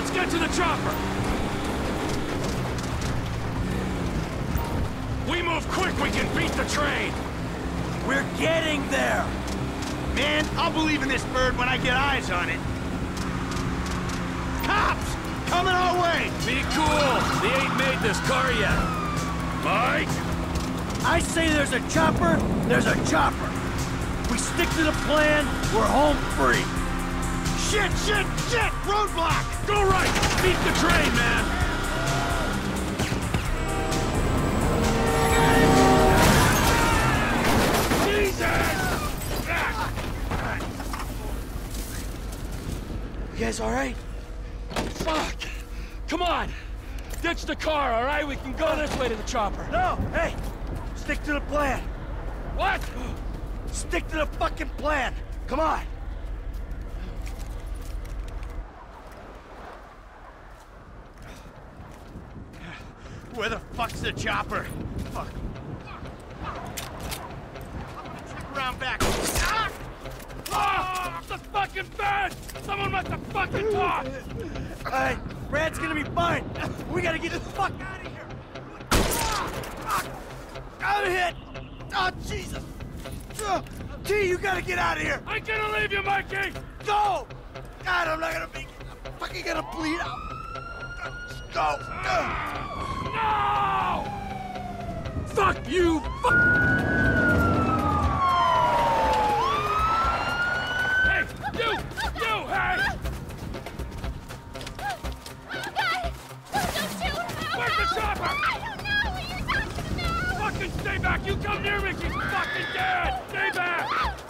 Let's get to the chopper! We move quick, we can beat the train! We're getting there! Man, I'll believe in this bird when I get eyes on it. Cops! Coming our way! Be cool! They ain't made this car yet. Mike? I say there's a chopper, there's a chopper. We stick to the plan, we're home free. Shit, shit, shit! Roadblock! Go right! Beat the train, man! You guys all right? Fuck! Come on! Ditch the car, all right? We can go this way to the chopper. No, hey! Stick to the plan. What? Stick to the fucking plan. Come on. Where the fuck's the chopper? Fuck. Check around back. Ah! Oh, the fucking bed! Someone must have fucking talked! Hey, Brad's gonna be fine. We gotta get the fuck out of here. Ah! I'm hit. Oh, Jesus. T, you gotta get out of here. I'm gonna leave you, Mikey! Go! God, I'm not gonna be. I'm fucking gonna bleed out. Let's go. No! Fuck you! Fuck! Hey, you! You, hey! Don't shoot! Where's the chopper? I don't know what you're talking about! Fucking stay back! You come near me, she's fucking dead! Stay back!